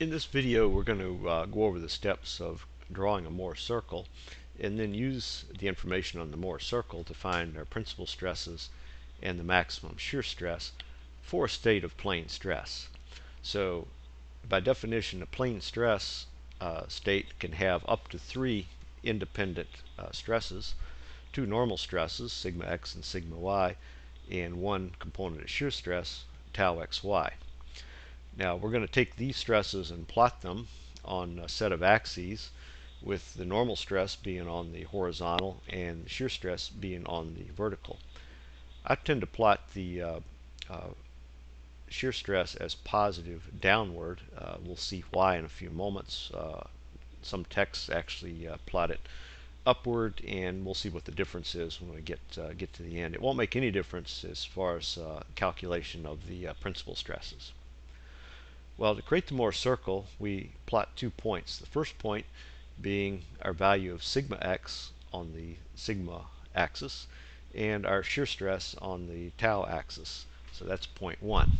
In this video we're going to uh, go over the steps of drawing a Mohr circle and then use the information on the Mohr circle to find our principal stresses and the maximum shear stress for a state of plane stress. So by definition a plane stress uh, state can have up to three independent uh, stresses, two normal stresses, sigma x and sigma y, and one component of shear stress, tau xy. Now we're going to take these stresses and plot them on a set of axes with the normal stress being on the horizontal and the shear stress being on the vertical. I tend to plot the uh, uh, shear stress as positive downward. Uh, we'll see why in a few moments. Uh, some texts actually uh, plot it upward and we'll see what the difference is when we get uh, get to the end. It won't make any difference as far as calculation of the principal stresses. Well, to create the Mohr circle, we plot two points. The first point being our value of sigma x on the sigma axis and our shear stress on the tau axis. So that's point 1.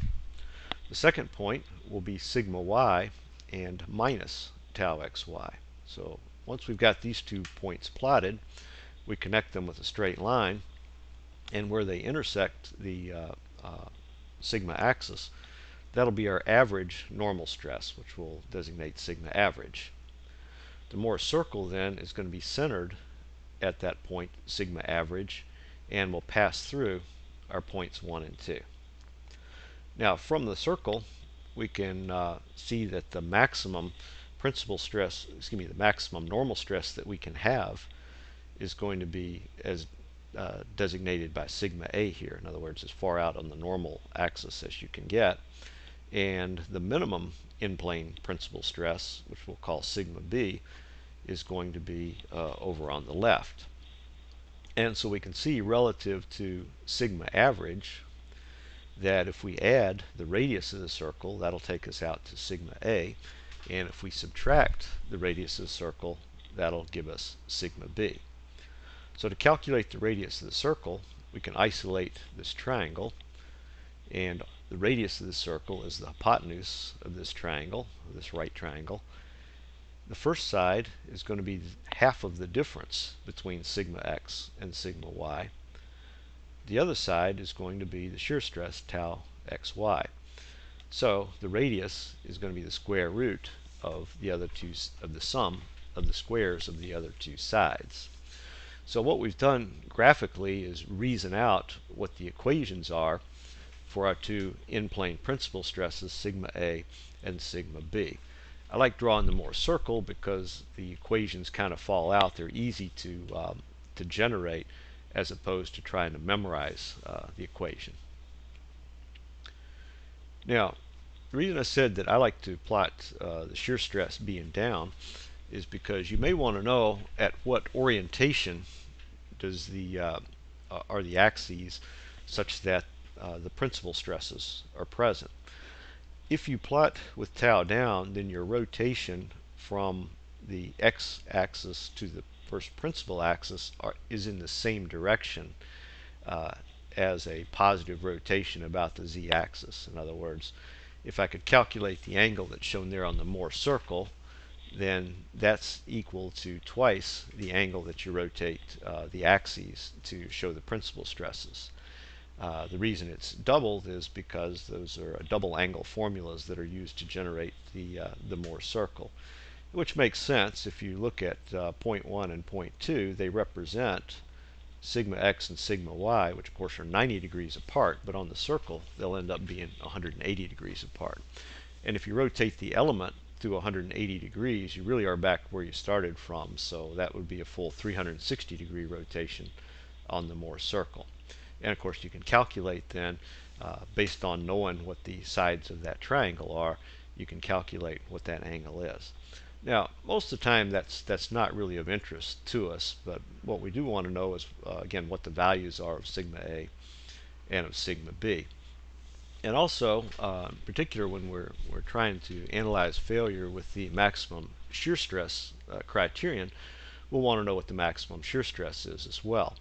The second point will be sigma y and minus tau xy. So once we've got these two points plotted, we connect them with a straight line and where they intersect the uh, uh, sigma axis, That'll be our average normal stress, which we'll designate sigma average. The Mohr circle then is going to be centered at that point sigma average and will pass through our points 1 and 2. Now from the circle we can uh, see that the maximum principal stress, excuse me, the maximum normal stress that we can have is going to be as uh, designated by sigma a here. In other words, as far out on the normal axis as you can get and the minimum in-plane principal stress, which we'll call sigma b, is going to be uh, over on the left. And so we can see relative to sigma average that if we add the radius of the circle, that'll take us out to sigma a, and if we subtract the radius of the circle, that'll give us sigma b. So to calculate the radius of the circle, we can isolate this triangle, and the radius of the circle is the hypotenuse of this triangle, this right triangle. The first side is going to be half of the difference between sigma x and sigma y. The other side is going to be the shear stress tau xy. So the radius is going to be the square root of the other two of the sum of the squares of the other two sides. So what we've done graphically is reason out what the equations are for our two in-plane principal stresses, sigma A and sigma B. I like drawing the Mohr circle because the equations kind of fall out. They're easy to, um, to generate as opposed to trying to memorize uh, the equation. Now, the reason I said that I like to plot uh, the shear stress being down is because you may want to know at what orientation does the uh, are the axes such that uh, the principal stresses are present. If you plot with tau down, then your rotation from the x-axis to the first principal axis are, is in the same direction uh, as a positive rotation about the z-axis. In other words, if I could calculate the angle that's shown there on the Mohr circle, then that's equal to twice the angle that you rotate uh, the axes to show the principal stresses. Uh, the reason it's doubled is because those are double angle formulas that are used to generate the, uh, the Mohr circle, which makes sense if you look at uh, point 1 and point 2, they represent sigma x and sigma y, which of course are 90 degrees apart, but on the circle they'll end up being 180 degrees apart. And if you rotate the element through 180 degrees, you really are back where you started from, so that would be a full 360 degree rotation on the Mohr circle. And of course you can calculate then, uh, based on knowing what the sides of that triangle are, you can calculate what that angle is. Now, most of the time that's that's not really of interest to us, but what we do want to know is, uh, again, what the values are of sigma A and of sigma B. And also, uh, in particular, when we're, we're trying to analyze failure with the maximum shear stress uh, criterion, we'll want to know what the maximum shear stress is as well.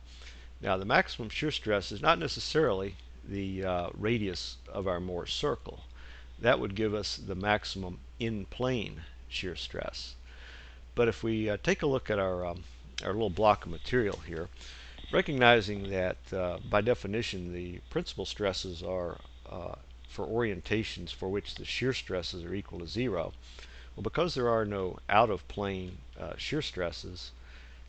Now the maximum shear stress is not necessarily the uh, radius of our Mohr circle. That would give us the maximum in plane shear stress. But if we uh, take a look at our, um, our little block of material here, recognizing that uh, by definition the principal stresses are uh, for orientations for which the shear stresses are equal to zero, well because there are no out of plane uh, shear stresses,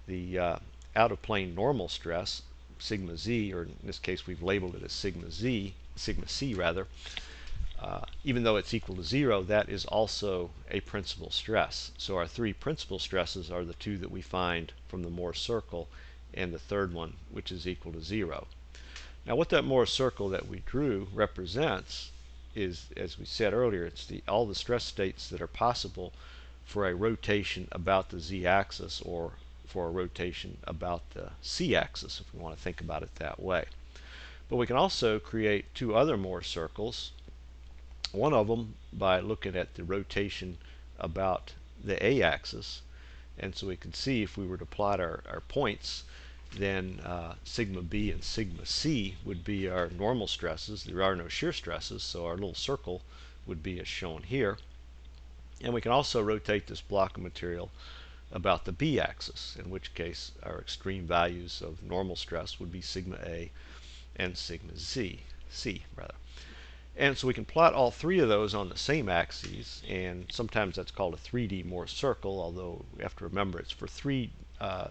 the uh, out of plane normal stress, sigma z, or in this case we've labeled it as sigma z, sigma c rather, uh, even though it's equal to zero, that is also a principal stress. So our three principal stresses are the two that we find from the Mohr circle and the third one, which is equal to zero. Now what that Mohr circle that we drew represents is, as we said earlier, it's the all the stress states that are possible for a rotation about the z-axis or for a rotation about the c-axis, if we want to think about it that way. But we can also create two other Mohr circles. One of them by looking at the rotation about the a-axis. And so we can see if we were to plot our, our points, then uh, sigma b and sigma c would be our normal stresses. There are no shear stresses, so our little circle would be as shown here. And we can also rotate this block of material about the b-axis, in which case our extreme values of normal stress would be sigma a and sigma z, c rather. And so we can plot all three of those on the same axes, and sometimes that's called a 3D Mohr circle, although we have to remember it's for three uh,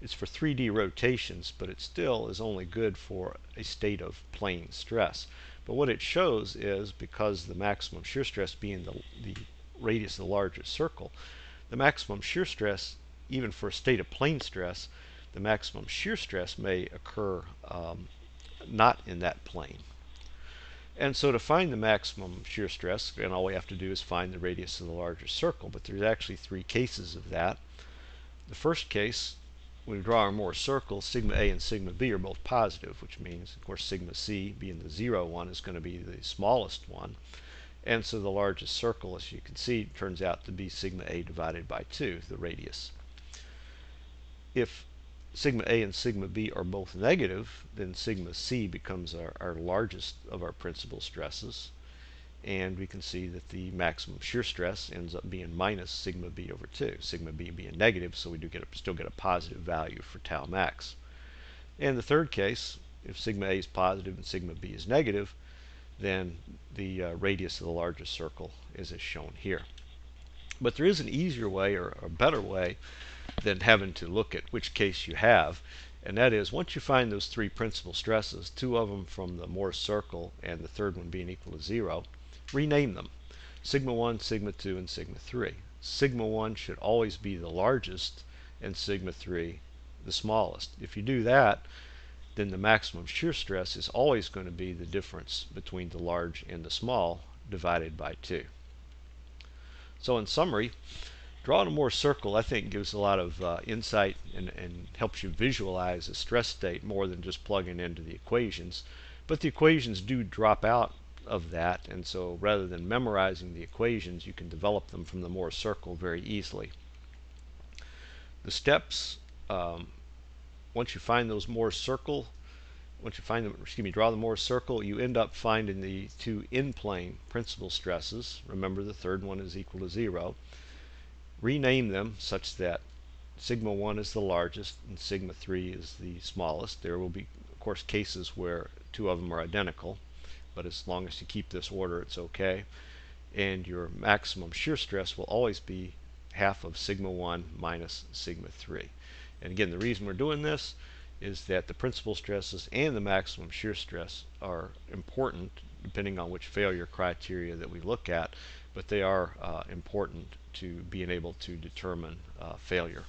it's for 3D rotations, but it still is only good for a state of plane stress. But what it shows is because the maximum shear stress being the, the radius of the largest circle, the maximum shear stress, even for a state of plane stress, the maximum shear stress may occur um, not in that plane. And so to find the maximum shear stress, and all we have to do is find the radius of the largest circle, but there's actually three cases of that. The first case, we draw our Mohr circle, sigma A and sigma B are both positive, which means, of course, sigma C, being the zero one, is going to be the smallest one. And so the largest circle, as you can see, turns out to be sigma a divided by 2, the radius. If sigma a and sigma b are both negative, then sigma c becomes our, our largest of our principal stresses. And we can see that the maximum shear stress ends up being minus sigma b over 2, sigma b being negative, so we do get a, still get a positive value for tau max. And the third case, if sigma a is positive and sigma b is negative, then the uh, radius of the largest circle is as shown here. But there is an easier way or a better way than having to look at which case you have. And that is, once you find those three principal stresses, two of them from the Mohr circle and the third one being equal to zero, rename them. Sigma 1, Sigma 2, and Sigma 3. Sigma 1 should always be the largest and Sigma 3 the smallest. If you do that, then the maximum shear stress is always going to be the difference between the large and the small divided by 2. So in summary, drawing a Mohr circle I think gives a lot of uh, insight and, and helps you visualize a stress state more than just plugging into the equations. But the equations do drop out of that and so rather than memorizing the equations you can develop them from the Mohr circle very easily. The steps um, once you find those Mohr circle, once you find them, excuse me, draw the Mohr circle, you end up finding the two in-plane principal stresses. Remember the third one is equal to zero. Rename them such that sigma 1 is the largest and sigma 3 is the smallest. There will be, of course, cases where two of them are identical, but as long as you keep this order, it's okay. And your maximum shear stress will always be half of sigma 1 minus sigma 3. And again, the reason we're doing this is that the principal stresses and the maximum shear stress are important depending on which failure criteria that we look at, but they are uh, important to being able to determine uh, failure.